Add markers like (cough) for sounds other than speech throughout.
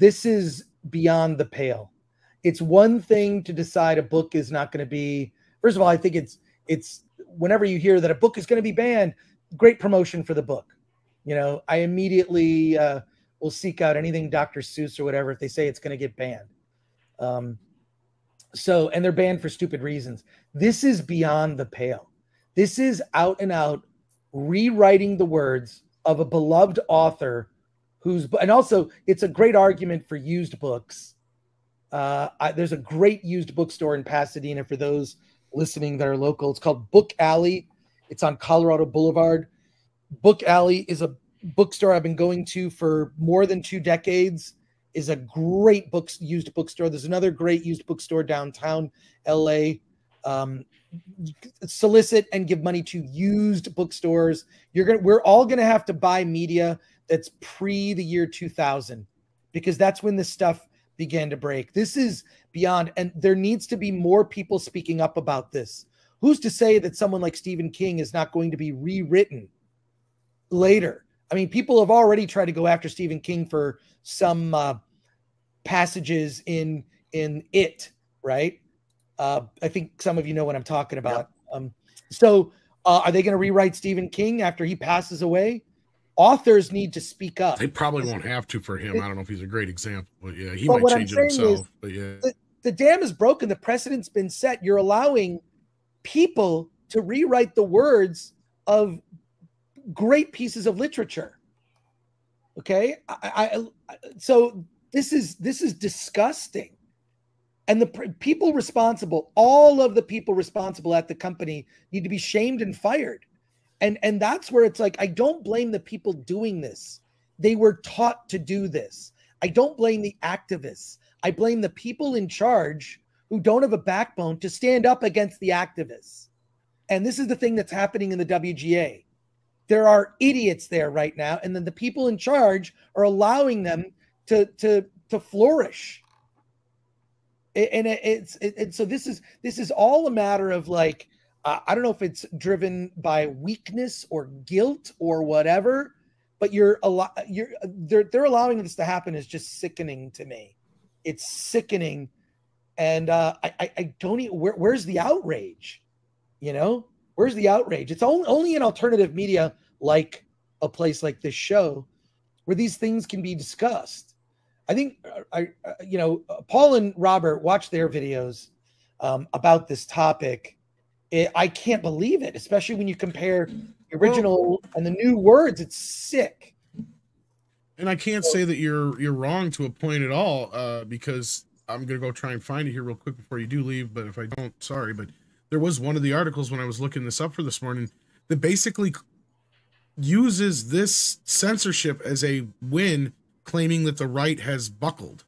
this is beyond the pale. It's one thing to decide a book is not going to be. First of all, I think it's it's whenever you hear that a book is going to be banned, great promotion for the book. You know, I immediately uh, will seek out anything Dr. Seuss or whatever if they say it's going to get banned. Um, so, and they're banned for stupid reasons. This is beyond the pale. This is out and out rewriting the words of a beloved author who's, and also it's a great argument for used books. Uh, I, there's a great used bookstore in Pasadena for those listening that are local. It's called Book Alley. It's on Colorado Boulevard. Book Alley is a bookstore I've been going to for more than two decades. Is a great books used bookstore. There's another great used bookstore downtown LA. Um, solicit and give money to used bookstores. You're gonna we're all gonna have to buy media that's pre the year 2000 because that's when this stuff began to break. This is beyond, and there needs to be more people speaking up about this. Who's to say that someone like Stephen King is not going to be rewritten later? I mean, people have already tried to go after Stephen King for some uh, passages in in it, right? Uh, I think some of you know what I'm talking about. Yep. Um, so, uh, are they going to rewrite Stephen King after he passes away? Authors need to speak up. They probably won't have to for him. I don't know if he's a great example, but yeah, he but might change it himself. but yeah, the, the dam is broken. The precedent's been set. You're allowing people to rewrite the words of great pieces of literature. Okay, I, I so this is this is disgusting and the people responsible all of the people responsible at the company need to be shamed and fired and and that's where it's like i don't blame the people doing this. They were taught to do this. I don't blame the activists. I blame the people in charge who don't have a backbone to stand up against the activists. And this is the thing that's happening in the wga there are idiots there right now and then the people in charge are allowing them to to to flourish. And it, it's it, and so this is this is all a matter of like uh, I don't know if it's driven by weakness or guilt or whatever, but you're a lot you're they're they're allowing this to happen is just sickening to me. It's sickening, and uh, I, I I don't even where, where's the outrage, you know where's the outrage? It's only only in alternative media like a place like this show where these things can be discussed I think uh, I, uh, you know, Paul and Robert watch their videos um, about this topic. It, I can't believe it, especially when you compare the original and the new words. It's sick. And I can't say that you're you're wrong to a point at all, uh, because I'm gonna go try and find it here real quick before you do leave. But if I don't, sorry. But there was one of the articles when I was looking this up for this morning that basically uses this censorship as a win claiming that the right has buckled.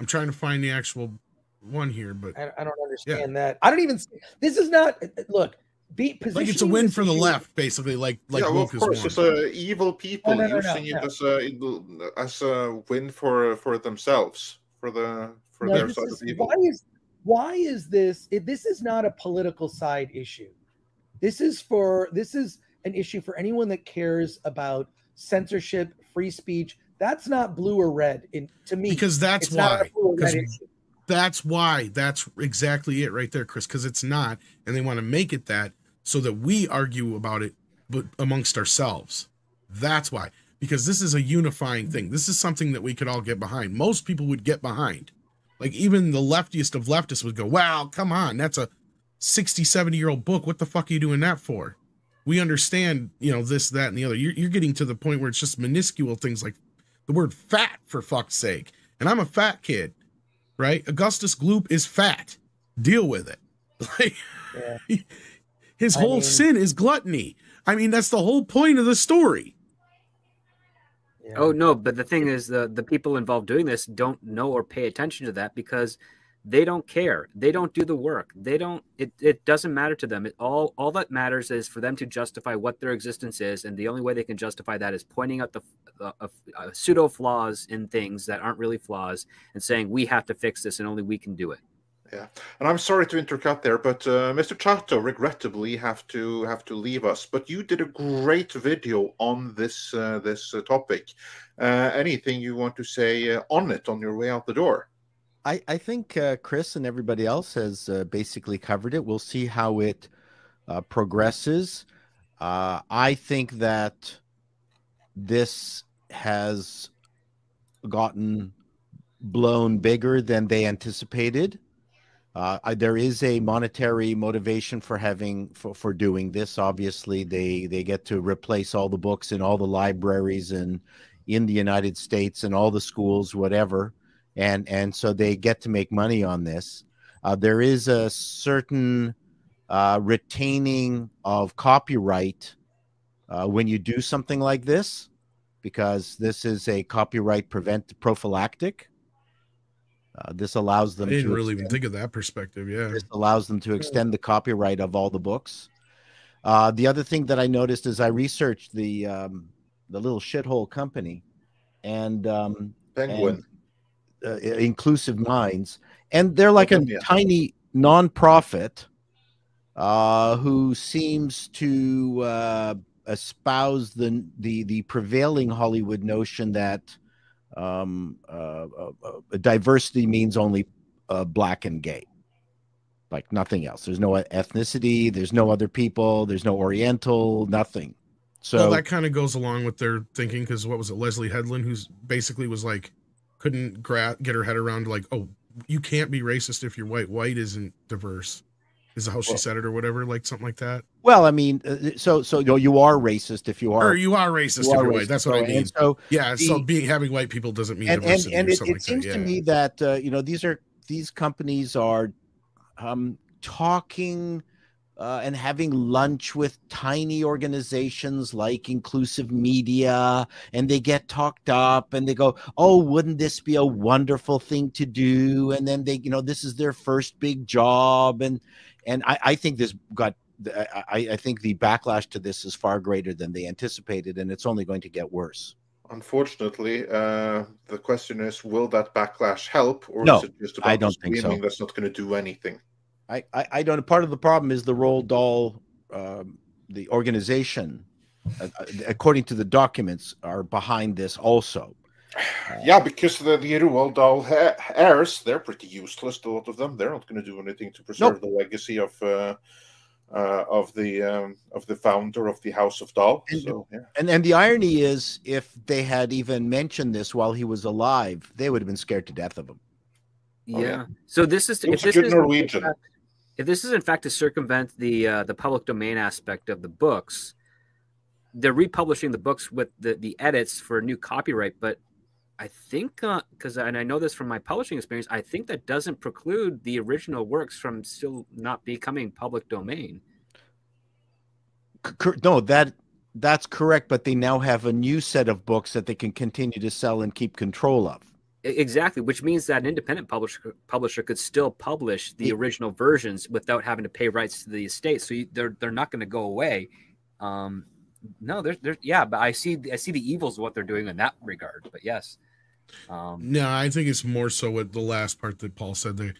I'm trying to find the actual one here, but I, I don't understand yeah. that. I don't even. This is not. Look, Beat position. like it's a win for the left, basically. Like like yeah, well, of course, it's uh, evil people no, no, no, using it as a as a win for for themselves for the for their side is, of evil. Why is why is this? It, this is not a political side issue. This is for this is an issue for anyone that cares about censorship, free speech. That's not blue or red in, to me. Because that's why. That's why. That's exactly it right there, Chris. Because it's not, and they want to make it that so that we argue about it, but amongst ourselves. That's why. Because this is a unifying thing. This is something that we could all get behind. Most people would get behind. Like even the leftiest of leftists would go, "Wow, come on, that's a 60, 70 year old book. What the fuck are you doing that for?" we understand, you know, this, that, and the other. You're, you're getting to the point where it's just minuscule things like the word fat, for fuck's sake. And I'm a fat kid, right? Augustus Gloop is fat. Deal with it. (laughs) Like, yeah. his I whole mean, sin is gluttony. I mean, that's the whole point of the story. Yeah. Oh no, but the thing is, the the people involved doing this don't know or pay attention to that because they don't care they don't do the work they don't it, it doesn't matter to them it all all that matters is for them to justify what their existence is and the only way they can justify that is pointing out the uh, uh, pseudo flaws in things that aren't really flaws and saying we have to fix this and only we can do it Yeah, and I'm sorry to intercut there, but uh, Mr. Chato regrettably have to have to leave us. But you did a great video on this uh, this uh, topic. Uh, anything you want to say on it on your way out the door? I I think uh, Chris and everybody else has basically covered it. We'll see how it progresses. I think that this has gotten blown bigger than they anticipated. Uh, there is a monetary motivation for having for, for doing this. Obviously, they they get to replace all the books in all the libraries and in the United States and all the schools, whatever, and and so they get to make money on this. Uh, there is a certain uh, retaining of copyright uh, when you do something like this, because this is a copyright prevent prophylactic. Uh, this allows them. I didn't really extend, even think of that perspective. Yeah, this allows them to extend the copyright of all the books. Uh, the other thing that I noticed as I researched the um, the little shithole company and um, Penguin, and, uh, Inclusive Minds, and they're like a tiny nonprofit uh, who seems to uh, espouse the the the prevailing Hollywood notion that um, uh, uh, uh, diversity means only uh, black and gay, like nothing else. There's no ethnicity. There's no other people. There's no Oriental. Nothing. So well, that kind of goes along with their thinking because what was it, Leslie Headland, who's basically was like couldn't gra- get her head around like, oh, you can't be racist if you're white. White isn't diverse is how she well, said it or whatever, like something like that. Well, I mean, uh, so so you, know, you are racist if you are, or you are racist you if you're white. That's what I mean. So yeah, the, so being having white people doesn't mean and diversity and, and it, it like seems that, to yeah. me that uh, you know these are these companies are um, talking. Uh, and having lunch with tiny organizations like inclusive media and they get talked up and they go oh wouldn't this be a wonderful thing to do and then they you know this is their first big job and and I, I think this got I, I think the backlash to this is far greater than they anticipated, and it's only going to get worse. Unfortunately, uh, the question is, will that backlash help, or no, is it just about I don't think so. that's not going to do anything? I, I, I, don't. Part of the problem is the Roald Dahl, um, the organization, uh, uh according to the documents, are behind this also. yeah, because the, the Roald Dahl heirs, they're pretty useless. A lot of them, they're not going to do anything to preserve nope. the legacy of uh, uh, of the um, of the founder of the House of Dahl. And, so, yeah. and and the irony is, if they had even mentioned this while he was alive, they would have been scared to death of him. Yeah. Oh, yeah. So this is if this is Norwegian. If this is in fact to circumvent the uh, the public domain aspect of the books, they're republishing the books with the the edits for a new copyright, but I think because uh, and I know this from my publishing experience, I think that doesn't preclude the original works from still not becoming public domain. No, that that's correct, but they now have a new set of books that they can continue to sell and keep control of. Exactly, which means that an independent publisher publisher could still publish the original versions without having to pay rights to the estate. So you, they're they're not going to go away. Um, no, there's there's yeah, but I see I see the evils of what they're doing in that regard. But yes. Um, no, I think it's more so what the last part that Paul said they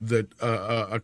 that uh, uh, uh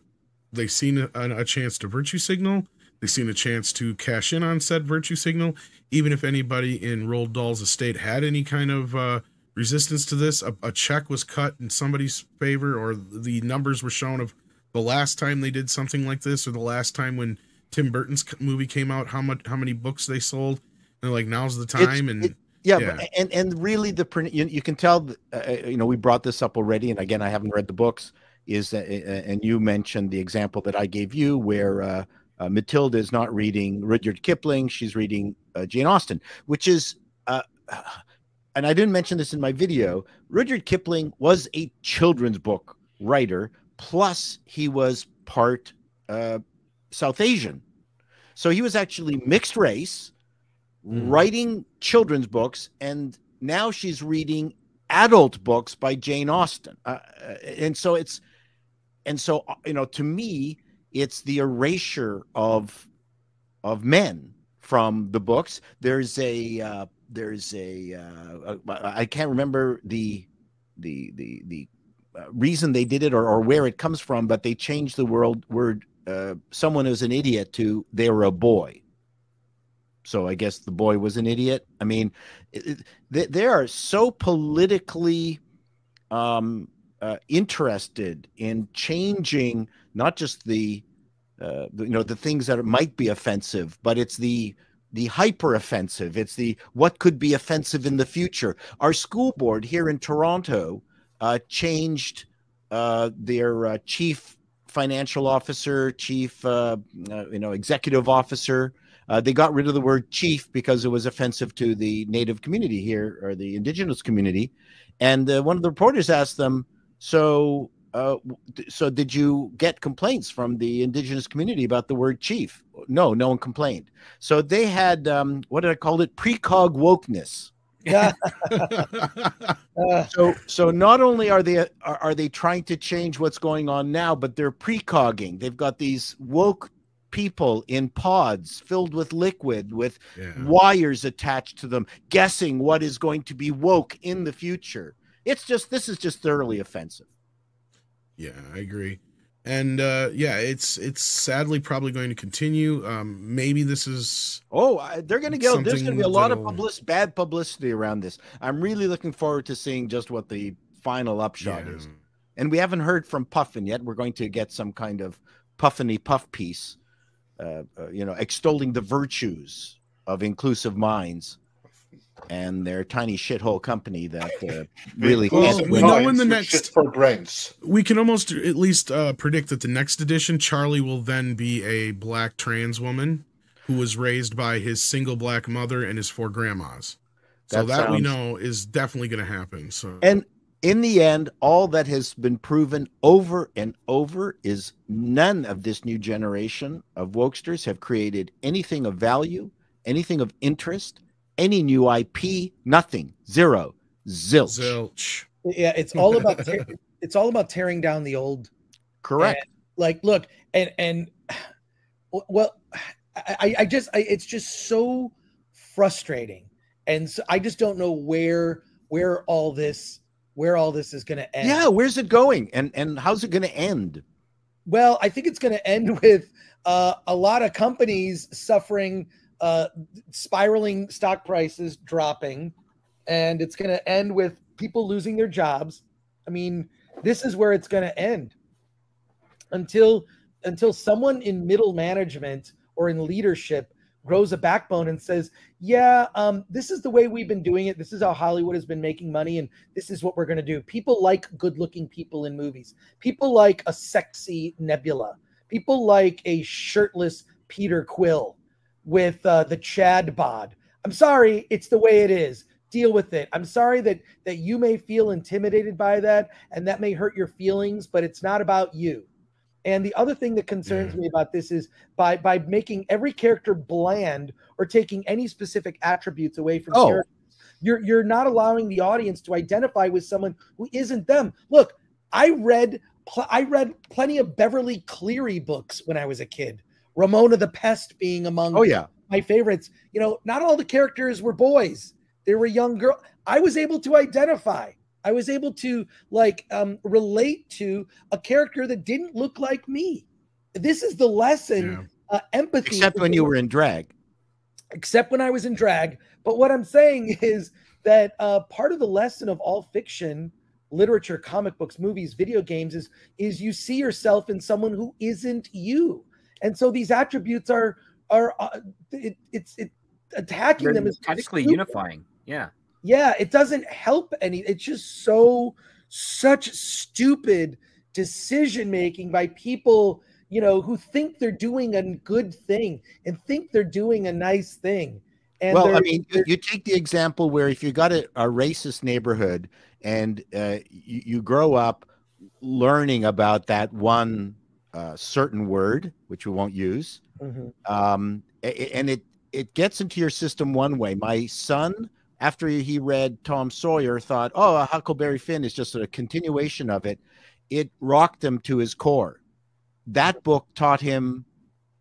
they seen a, a, chance to virtue signal. They seen a chance to cash in on said virtue signal. Even if anybody in Roald Dahl's estate had any kind of uh, resistance to this, a, a check was cut in somebody's favor, or the numbers were shown of the last time they did something like this, or the last time when Tim Burton's movie came out, how much, how many books they sold, and like now's the time, and it, yeah, yeah. But, and and really the you, you can tell uh, uh, you know we brought this up already and again I haven't read the books is uh, and you mentioned the example that I gave you where uh, uh, Matilda is not reading Rudyard Kipling she's reading uh, Jane Austen which is and I didn't mention this in my video Rudyard Kipling was a children's book writer plus he was part South Asian so he was actually mixed race mm. writing children's books, and now she's reading adult books by Jane Austen. Uh, uh, and so it's, and so uh, you know, to me, it's the erasure of of men from the books. There's a uh, there's a uh, I can't remember the the the the reason they did it or, or where it comes from, but they changed the world word uh, someone is an idiot to they were a boy. So I guess the boy was an idiot. I mean, it, they, they are so politically um, uh, interested in changing not just the, uh, the, you know the things that might be offensive, but it's the the hyper offensive. It's the what could be offensive in the future. Our school board here in Toronto uh, changed uh, their uh, chief financial officer, chief, uh, uh, you know, executive officer. Uh, they got rid of the word chief because it was offensive to the native community here or the indigenous community. And one of the reporters asked them, "So, uh, so did you get complaints from the indigenous community about the word chief?" No, no one complained. So they had um, what did I call it? Precog wokeness. Yeah. (laughs) so so not only are they are, are they trying to change what's going on now, but they're precogging. They've got these woke people in pods filled with liquid with yeah. wires attached to them, guessing what is going to be woke in the future. It's just this is just thoroughly offensive. Yeah, I agree and uh, yeah, it's it's sadly probably going to continue. Um, maybe this is oh, they're going to get There's going to be a lot of publicity, bad publicity around this. I'm really looking forward to seeing just what the final upshot yeah. is. And we haven't heard from Puffin yet. We're going to get some kind of puffiny puff piece, uh, uh, you know, extolling the virtues of inclusive minds and their tiny shithole company that uh, (laughs) really well, we know in the next for brains we can almost at least uh, predict that the next edition charlie will then be a black trans woman who was raised by his single black mother and his four grandmas. So that, that sounds... we know is definitely going to happen so. And in the end all that has been proven over and over is none of this new generation of wokesters have created anything of value anything of interest any new IP, nothing, zero, zilch. Zilch. Yeah, it's all about (laughs) te- it's all about tearing down the old. Correct. And, like, look, and and well, I I just I, it's just so frustrating, and so I just don't know where where all this where all this is going to end. Yeah, where's it going, and and how's it going to end? Well, I think it's going to end with uh, a lot of companies suffering uh, spiraling stock prices dropping, and it's going to end with people losing their jobs. I mean, this is where it's going to end until until someone in middle management or in leadership grows a backbone and says, "Yeah, um, this is the way we've been doing it. This is how Hollywood has been making money, and this is what we're going to do." People like good-looking people in movies. People like a sexy Nebula. People like a shirtless Peter Quill with uh, the Chad bod. I'm sorry, it's the way it is. Deal with it. I'm sorry that that you may feel intimidated by that and that may hurt your feelings, but it's not about you. And the other thing that concerns yeah. me about this is by by making every character bland or taking any specific attributes away from oh. characters, you're you're not allowing the audience to identify with someone who isn't them. Look, I read pl- I read plenty of Beverly Cleary books when I was a kid. Ramona the Pest being among oh yeah my favorites. You know, not all the characters were boys; they were young girls. I was able to identify. I was able to like um, relate to a character that didn't look like me. This is the lesson. Yeah. Uh, empathy. Except when you were in drag. Except when I was in drag. But what I'm saying (laughs) is that uh, part of the lesson of all fiction literature comic books movies video games is is you see yourself in someone who isn't you and so these attributes are are uh, it, it's it attacking They're them is technically unifying. Yeah. Yeah, it doesn't help any. It's just so such stupid decision making by people, you know, who think they're doing a good thing and think they're doing a nice thing. And well, I mean, you, you, take the example where if you got a, a racist neighborhood and uh, you, you grow up learning about that one uh, certain word, which we won't use, mm-hmm. um, and it it gets into your system one way. My son, after he read Tom Sawyer, thought, "Oh, Huckleberry Finn is just a continuation of it." It rocked him to his core. That book taught him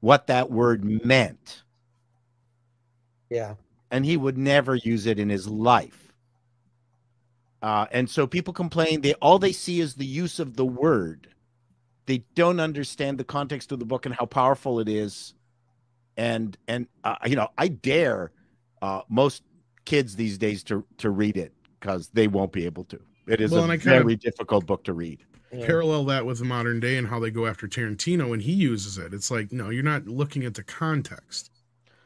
what that word meant. Yeah, and he would never use it in his life. Uh, and so people complain they all they see is the use of the word. They don't understand the context of the book and how powerful it is. And and uh, you know, I dare uh, most kids these days to to read it because they won't be able to. It is well, a very of difficult book to read. Parallel that with the modern day and how they go after Tarantino and he uses it. It's like no, you're not looking at the context.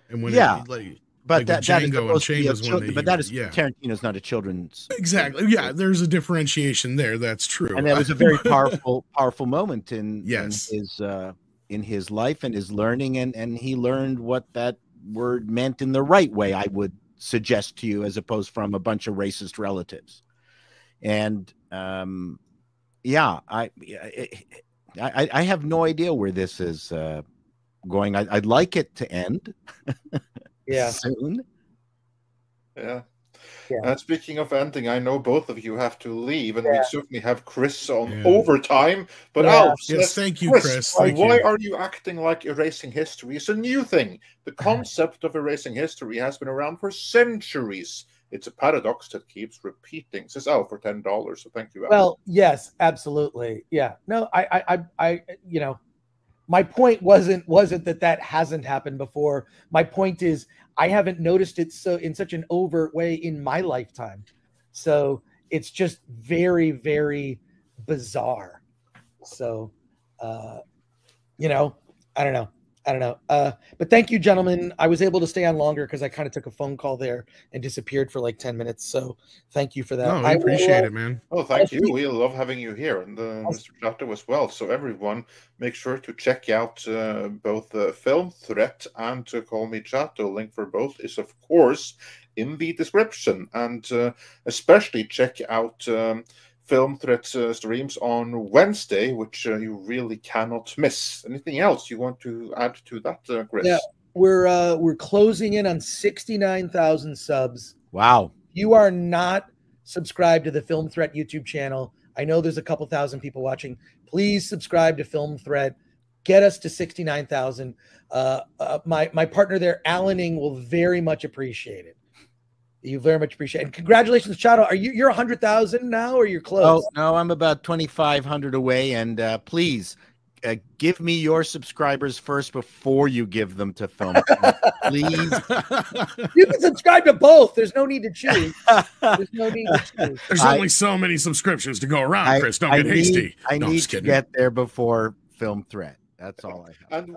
And when yeah, it, like, but like that, that is supposed to be a children, but that is yeah. Tarantino's not a children's (laughs) exactly. Yeah, there's a differentiation there. That's true. And that was a very (laughs) powerful, powerful moment in, yes. in his uh, in his life and his learning, and and he learned what that word meant in the right way. I would suggest to you, as opposed from a bunch of racist relatives. And um, yeah, I, I I have no idea where this is uh, going. I, would like it to end. (laughs) yeah soon yeah yeah. And speaking of ending, I know both of you have to leave, and yeah. we certainly have Chris on yeah. overtime. But yeah. Alf, yes, thank you, Chris. Chris thank why you. are you acting like erasing history is a new thing? The (laughs) concept of erasing history has been around for centuries. It's a paradox that keeps repeating. Says Al for ten dollars. So thank you. Al. Well, yes, absolutely. Yeah. No, I, I, I, I, you know, my point wasn't wasn't that that hasn't happened before. My point is i haven't noticed it so in such an overt way in my lifetime. So it's just very very bizarre. So uh you know i don't know I don't know. Uh, but thank you, gentlemen. I was able to stay on longer because I kind of took a phone call there and disappeared for like 10 minutes. So thank you for that. No, I appreciate will, it, man. Oh, thank you. We love having you here and uh, Mr. Chato as well. So everyone, make sure to check out uh, both the film threat and to call me Chato. Link for both is, of course, in the description. And uh, especially check out um, Film Threat uh, streams on Wednesday, which uh, you really cannot miss. Anything else you want to add to that, uh, Chris? Yeah, we're uh, we're closing in on sixty nine thousand subs. Wow! You are not subscribed to the Film Threat YouTube channel. I know there's a couple thousand people watching. Please subscribe to Film Threat. Get us to sixty nine thousand. Uh, uh, my my partner there, Alan Alaning, will very much appreciate it. You very much appreciate it. And congratulations, Chato. Are you you're a hundred thousand now or you're close? Oh no, I'm about twenty five hundred away. And uh, please uh, give me your subscribers first before you give them to film. please. (laughs) You can subscribe to both. There's no need to choose. There's no need to (laughs) choose. There's I, only so many subscriptions to go around, Chris. Don't I get need, hasty. I no, need to get there before film threat. That's all I have. And